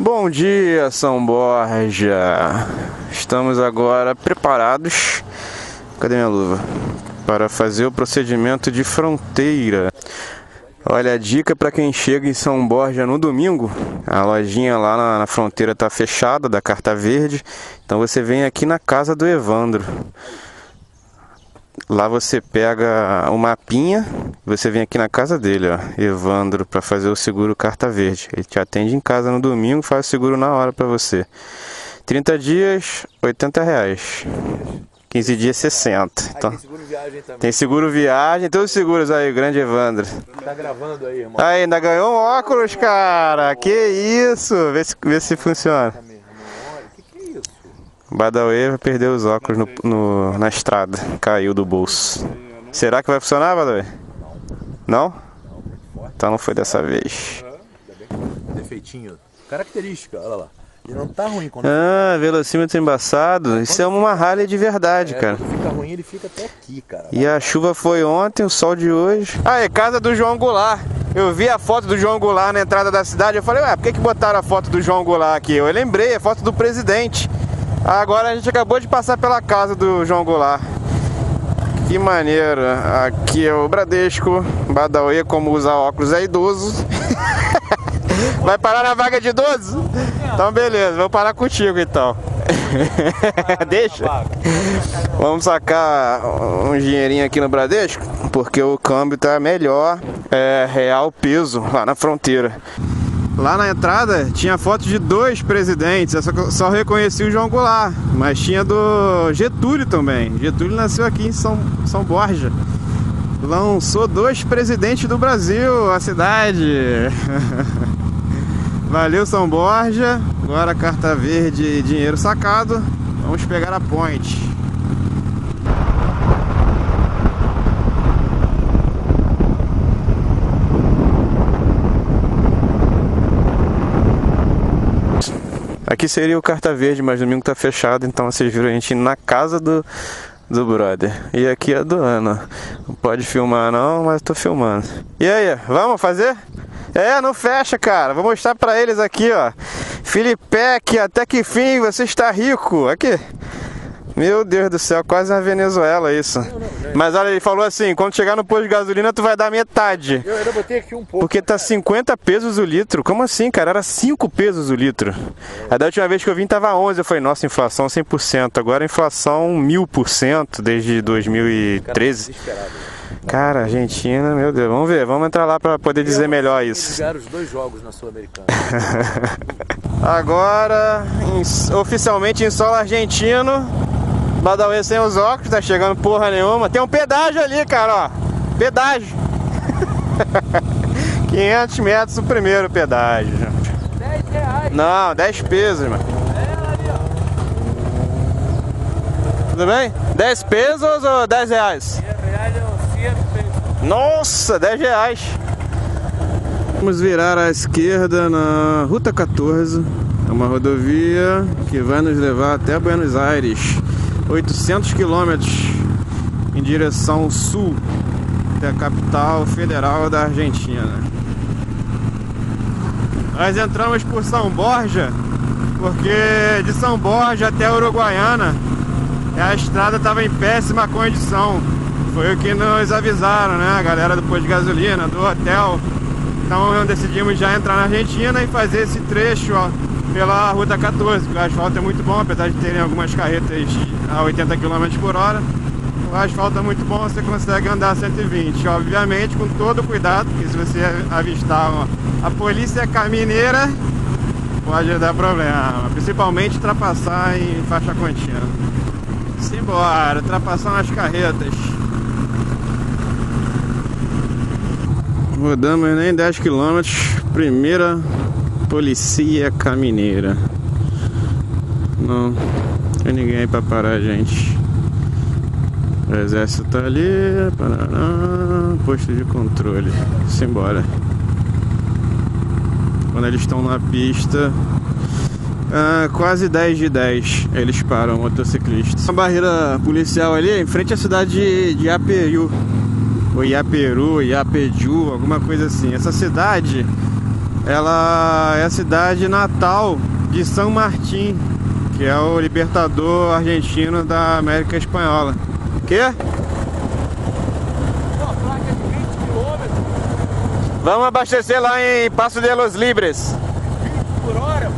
Bom dia, São Borja. Estamos agora preparados. Cadê minha luva? Para fazer o procedimento de fronteira. Olha a dica para quem chega em São Borja no domingo. A lojinha lá na, na fronteira está fechada da Carta Verde. Então você vem aqui na casa do Evandro. Lá você pega o mapinha, você vem aqui na casa dele, ó, Evandro, para fazer o seguro carta verde. Ele te atende em casa no domingo, faz o seguro na hora para você. 30 dias, 80 reais. 15 dias, 60. Então, tem seguro viagem também. Tem seguro viagem, todos os seguros aí, o grande Evandro. Tá gravando aí, irmão. Aí, ainda ganhou um óculos, cara. Que isso? Vê se, vê se funciona. Meu irmão, olha, o que, que é isso? Badawi vai perder os óculos no, no- na estrada. Caiu do bolso. Será que vai funcionar, Badawi? Não? Então não foi dessa vez. Defeitinho. Característica, olha lá. E não tá ruim quando Ah, velocímetro embaçado. Isso é uma Harley de verdade, é, cara. fica ruim, ele fica até aqui, cara. E a chuva foi ontem, o sol de hoje. Ah, é casa do João Goulart. Eu vi a foto do João Goulart na entrada da cidade. Eu falei, ué, por que, que botaram a foto do João Goulart aqui? Eu lembrei, é foto do presidente. Agora a gente acabou de passar pela casa do João Goulart. Que maneiro. Aqui é o Bradesco. Badawi, como usar óculos é idoso. Vai parar na vaga de idoso? Então beleza, vou parar contigo então. Deixa. Vamos sacar um dinheirinho aqui no Bradesco, porque o câmbio tá melhor, é real peso lá na fronteira. Lá na entrada tinha foto de dois presidentes, eu só, só reconheci o João Goulart, mas tinha do Getúlio também. Getúlio nasceu aqui em São, São Borja. Lançou dois presidentes do Brasil, a cidade. Valeu São Borja. Agora carta verde e dinheiro sacado. Vamos pegar a point. Seria o carta verde, mas domingo tá fechado, então vocês viram a gente na casa do, do brother. E aqui é do Ana. Não pode filmar não, mas tô filmando. E aí, vamos fazer? É, não fecha, cara. Vou mostrar pra eles aqui, ó. Filipec, até que fim você está rico. Aqui. Meu Deus do céu, quase na Venezuela isso. Mas olha, ele falou assim, quando chegar no posto de gasolina tu vai dar metade. Eu ainda botei aqui um pouco. Porque tá 50 pesos o litro. Como assim, cara? Era 5 pesos o litro. A da última vez que eu vim tava 11. Eu falei, nossa, inflação 100%. Agora inflação 1000% desde 2013. Desesperado. Cara, Argentina, meu Deus. Vamos ver, vamos entrar lá pra poder dizer melhor Eles isso. jogaram os dois jogos na Sul-Americana. Agora, em- oficialmente em solo argentino. Badawi sem os óculos, tá chegando porra nenhuma. Tem um pedágio ali, cara, ó. Pedágio. 500 metros o primeiro pedágio. 10 reais. Não, 10 pesos, mano. Tudo bem? 10 pesos ou 10 reais? 10 reais é um centro. Nossa, 10 reais. Vamos virar à esquerda na Ruta 14. É uma rodovia que vai nos levar até Buenos Aires. 800 quilômetros em direção sul, até a capital federal da Argentina. Nós entramos por São Borja, porque de São Borja até Uruguaiana a estrada estava em péssima condição. Foi o que nos avisaram, né? A galera do posto de gasolina, do hotel. Então decidimos já entrar na Argentina e fazer esse trecho ó, pela Ruta 14, que o asfalto é muito bom, apesar de terem algumas carretas a 80 km por hora. O asfalto é muito bom, você consegue andar 120. Obviamente com todo cuidado, porque se você avistar ó, a polícia camineira, pode dar problema. Principalmente ultrapassar em faixa contínua. Simbora, ultrapassar umas carretas. Rodamos nem 10 km, primeira policia camineira. Não tem ninguém aí pra parar a gente. O exército tá ali, parará, posto de controle. Simbora. Quando eles estão na pista, ah, quase 10 de 10 eles param motociclistas. Uma barreira policial ali em frente à cidade de, de Aperu. Ou Iaperu, Iapeju, alguma coisa assim. Essa cidade ela é a cidade natal de São Martín, que é o libertador argentino da América Espanhola. Quê? Uma placa de 20 km Vamos abastecer lá em Passo de los Libres. por hora.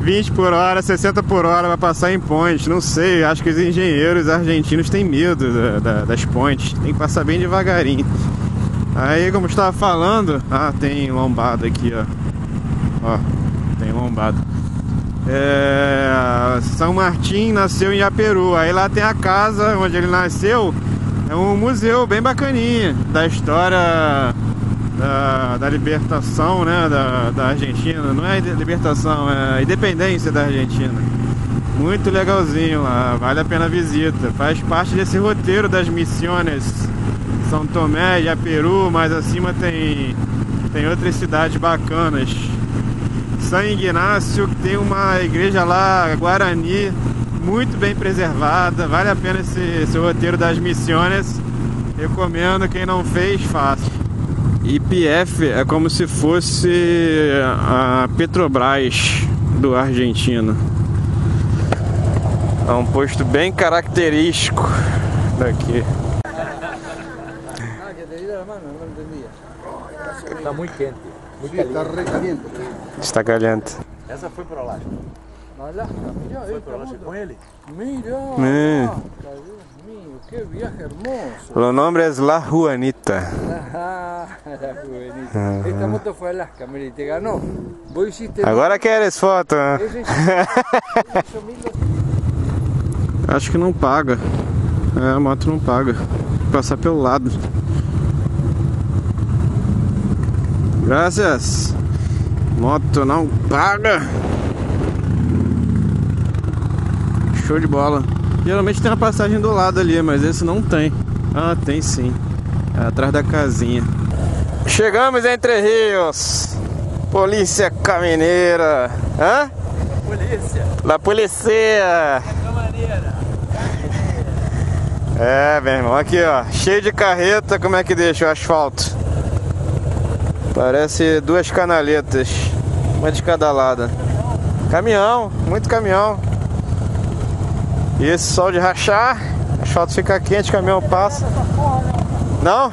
20 por hora, 60 por hora vai passar em pontes. Não sei, acho que os engenheiros argentinos têm medo da- da- das pontes. Tem que passar bem devagarinho. Aí, como estava falando, ah, tem lombada aqui, ó. Ó, tem lombada. É, São Martim nasceu em Iaperu. Aí lá tem a casa onde ele nasceu. É um museu bem bacaninha da história da, da libertação né, da, da Argentina. Não é libertação, é independência da Argentina. Muito legalzinho lá, vale a pena a visita. Faz parte desse roteiro das missões São Tomé e Peru, mais acima tem, tem outras cidades bacanas. São Ignácio, tem uma igreja lá, Guarani, muito bem preservada. Vale a pena esse, esse roteiro das missões. Recomendo, quem não fez, faça. IPF é como se fosse a Petrobras do Argentina. É um posto bem característico daqui. Ah, que te di la mano, no entendía. Tá muito quente. Muito Sí, está caliente. re caliente. Está caliente. Essa foi pro Alasca. Alaska, mirá, Foi Alasca moto. com ele? Mira, Dios mío, qué viaje hermoso. O nome é La Juanita. Ah, la juvenil. Esta moto fue a Alaska, mira, y te ganó. Vos hiciste. Agora queres foto? Acho que não paga. É, a moto não paga. Passar pelo lado. Graças. Moto não paga. Show de bola. Geralmente tem uma passagem do lado ali, mas esse não tem. Ah, tem sim. É atrás da casinha. Chegamos entre Rios. Polícia Caminheira. Hã? Polícia. La polícia. É, meu irmão, aqui ó, cheio de carreta, como é que deixa o asfalto? Parece duas canaletas, uma de cada lado. Caminhão, muito caminhão. E esse sol de rachar, o asfalto fica quente, o caminhão passa. Não?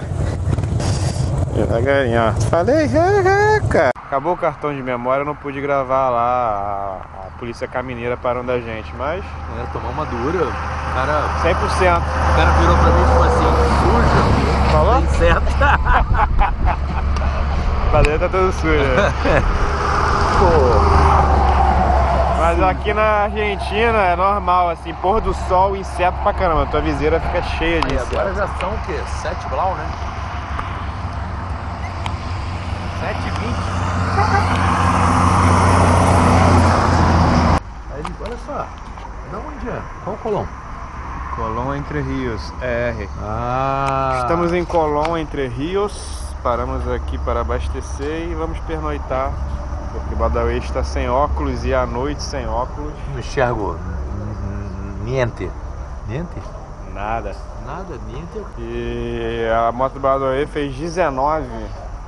Devagarinho, ó. Falei, é, cara. Acabou o cartão de memória, eu não pude gravar lá a, a polícia camineira parando a gente, mas É, tomar uma dura. O cara, 100%. o cara virou pra mim e falou assim, suja. Falou? Tem certo. Pra dentro tá tudo sujo. Pô. Mas aqui na Argentina é normal, assim, pôr do sol, inseto pra caramba. Tua viseira fica cheia de Aí, agora inseto. já são o quê? 7 blau, né? 7 e 20. Aí ele, olha só. Da onde é? Qual Colom? Colón Entre Rios, R. Ah. Estamos em Colón Entre Rios. Paramos aqui para abastecer e vamos pernoitar. Porque Badawi está sem óculos e à noite sem óculos, Não enxergo. Niente. Niente? nada. Nada, niente. E a moto do Badawi fez 19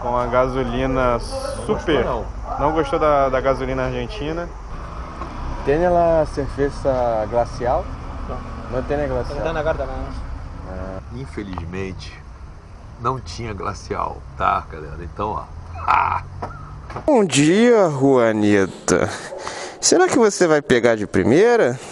com a gasolina super. Gostou, Não gostou da, da gasolina argentina? Tem ela cerveja glacial? Não tem glacial. la carta nada más. Infelizmente, não tinha glacial, tá, galera? Então, ó. Ah! Bom dia, Juanita. Será que você vai pegar de primeira?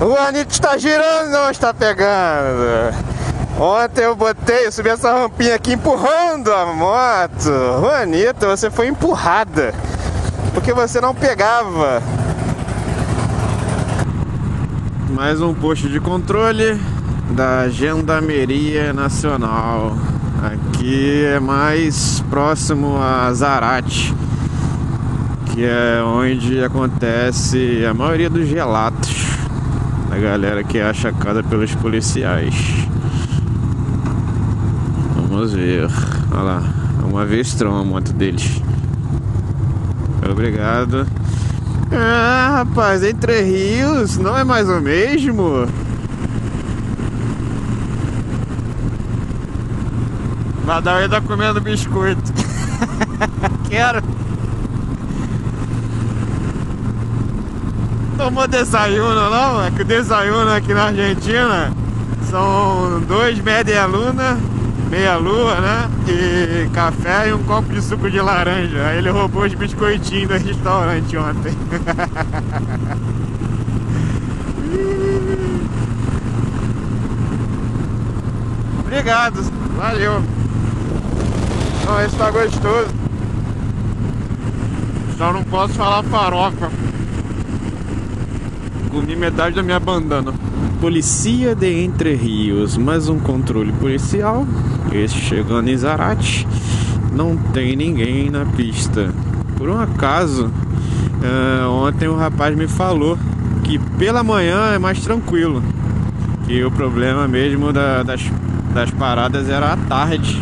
Juanita está girando, não está pegando. Ontem eu botei, eu subi essa rampinha aqui empurrando a moto. Juanita, você foi empurrada. Porque você não pegava. Mais um posto de controle da Gendarmeria Nacional. Aqui é mais próximo a Zarate, que é onde acontece a maioria dos relatos da galera que é achacada pelos policiais. Vamos ver. Olha lá, é uma Vestron a moto deles. Obrigado. Ah, rapaz, Entre Rios não é mais o mesmo? Badawi tá comendo biscoito. Quero. Tomou desayuno não? É que o desayuno aqui na Argentina são dois média luna, meia lua, né? E café e um copo de suco de laranja. Aí ele roubou os biscoitinhos do restaurante ontem. Obrigado, valeu. Não, esse tá gostoso. Só não posso falar farofa. Comi metade da minha bandana. Policia de Entre Rios, mais um controle policial. Este chegando em Zarate. Não tem ninguém na pista. Por um acaso, uh, ontem o um rapaz me falou que pela manhã é mais tranquilo. Que o problema mesmo da, das, das paradas era à tarde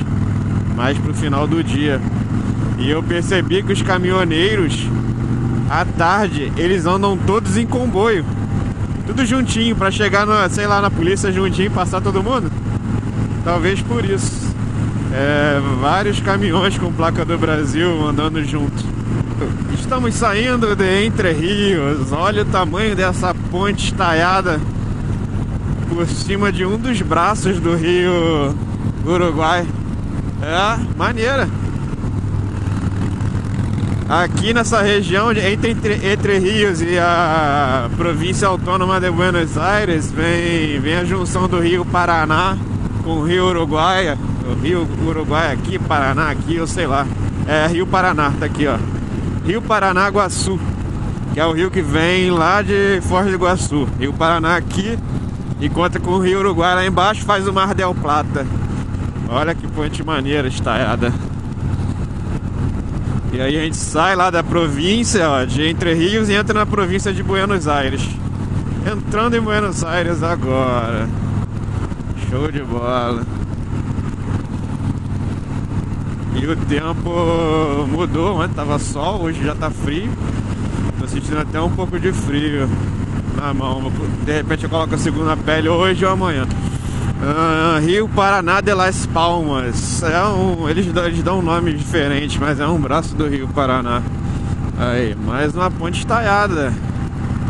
mais pro final do dia. E eu percebi que os caminhoneiros à tarde eles andam todos em comboio. Tudo juntinho para chegar na, sei lá, na polícia juntinho e passar todo mundo. Talvez por isso. É, vários caminhões com placa do Brasil andando junto. Estamos saindo de Entre Rios. Olha o tamanho dessa ponte estaiada por cima de um dos braços do rio Uruguai. É, maneira. Aqui nessa região, entre, entre Rios e a província autônoma de Buenos Aires, vem, vem a junção do Rio Paraná com o Rio Uruguai. O Rio Uruguai aqui, Paraná aqui, eu sei lá. É, Rio Paraná, tá aqui, ó. Rio Paraná Guaçu, que é o rio que vem lá de Foz do Iguaçu. Rio Paraná aqui, encontra com o Rio Uruguai lá embaixo, faz o Mar del Plata. Olha que ponte maneira estaiada. E aí a gente sai lá da província ó, de Entre Rios e entra na província de Buenos Aires. Entrando em Buenos Aires agora. Show de bola. E o tempo mudou, ontem tava sol, hoje já tá frio. Tô sentindo até um pouco de frio na mão. De repente eu coloco a segunda pele hoje ou amanhã. Uh, Rio Paraná de Las Palmas. É um, eles, eles dão um nome diferente, mas é um braço do Rio Paraná. Aí, mais uma ponte estaiada.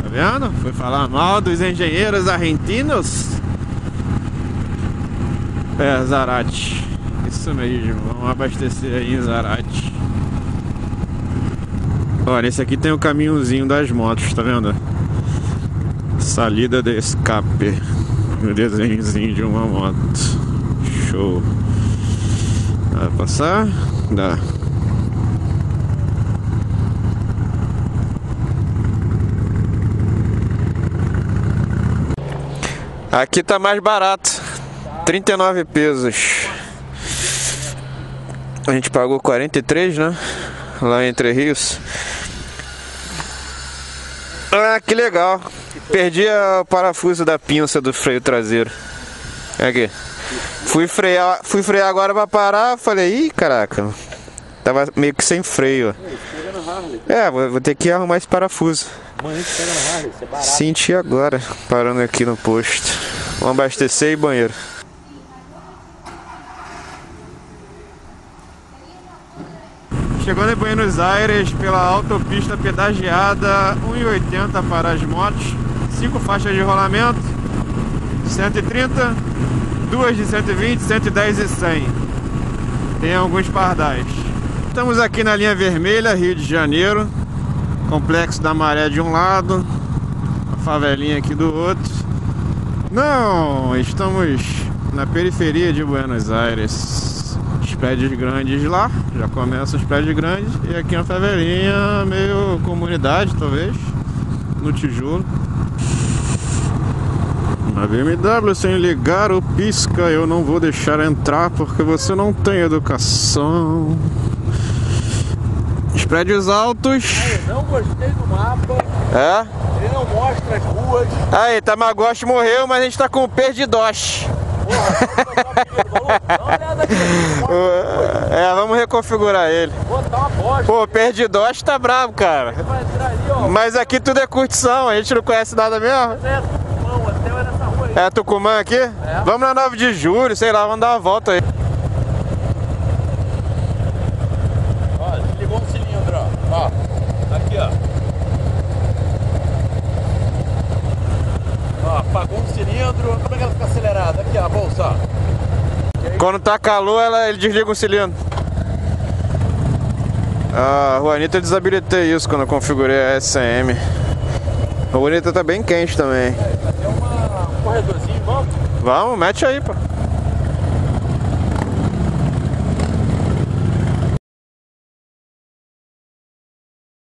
Tá vendo? Foi falar mal dos engenheiros argentinos. É, Zarate. Isso mesmo, vamos abastecer aí em Zarate. Olha, esse aqui tem o caminhozinho das motos, tá vendo? Salida de escape o desenhozinho de uma moto. Show. Vai passar? Dá. Aqui tá mais barato. 39 pesos. A gente pagou 43, né? Lá entre Rios. Ah, que legal. Perdi o parafuso da pinça do freio traseiro. Aqui. Fui frear, fui frear agora pra parar, falei, ih, caraca. Tava meio que sem freio. É, vou, vou ter que arrumar esse parafuso. Senti agora, parando aqui no posto. Vamos abastecer e banheiro. Chegando em Buenos Aires pela autopista pedagiada 1,80 para as motos, 5 faixas de rolamento, 130, duas de 120, 110 e 100. Tem alguns pardais. Estamos aqui na linha vermelha, Rio de Janeiro, Complexo da Maré de um lado, a favelinha aqui do outro. Não, estamos na periferia de Buenos Aires prédios grandes lá, já começa os prédios grandes, e aqui uma favelinha meio comunidade talvez, no tijolo. Na BMW sem ligar o pisca eu não vou deixar entrar porque você não tem educação. Os prédios altos. eu não gostei do mapa. É? Ele não mostra as ruas. Aí, Tamagotchi morreu, mas a gente tá com o perdidoche. É, vamos reconfigurar ele. Pô, perdidoche tá bravo, cara. Mas aqui tudo é curtição, a gente não conhece nada mesmo. É, Tucumã, hotel é. É Tucumã aqui? Vamos na 9 de julho, sei lá, vamos dar uma volta aí. Ó, desligou um cilindro, ó. Ó, aqui, ó. Ó, apagou um cilindro. Como é que ela fica acelerada? Aqui, ó, a bolsa, ó. Quando tá calor, ela, ele desliga o cilindro. Ah, Juanita eu desabilitei isso quando eu configurei a SM. A Juanita tá bem quente também. Tem uma, um corredorzinho, vamos? Vamos, mete aí, pô.